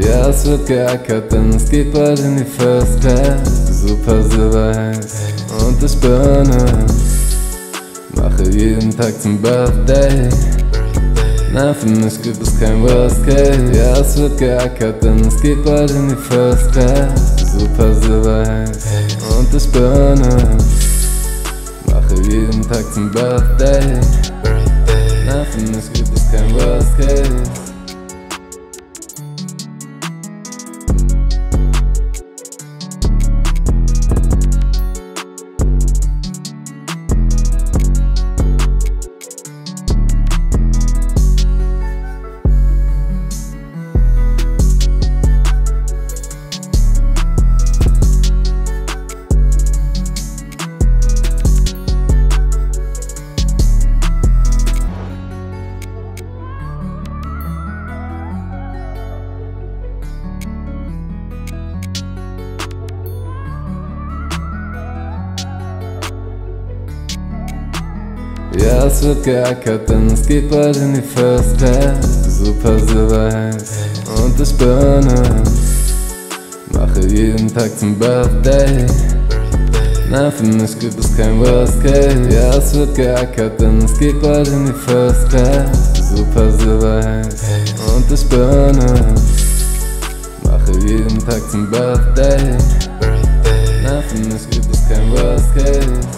Ja, es wird geackert, denn es geht bald in die First Class. Super Silberheiß und ich burne. Mache jeden Tag zum Birthday. Na, für mich gibt es kein Worst Case. Ja, es wird geackert, denn es geht bald in die First Class. Super Silberheiß und ich burne. Mache jeden Tag zum Birthday. Na, für mich gibt es kein Worst Case. Ja, es wird geackert, denn es geht bald in die First Class. Super Silberheiß und ich burne. Mache jeden Tag zum Birthday. Na, für mich gibt es kein Worst Case. Ja, es wird geackert, denn es geht bald in die First Class. Super Silberheiß und ich burne. Mache jeden Tag zum Birthday. Na, für mich gibt es kein Worst Case.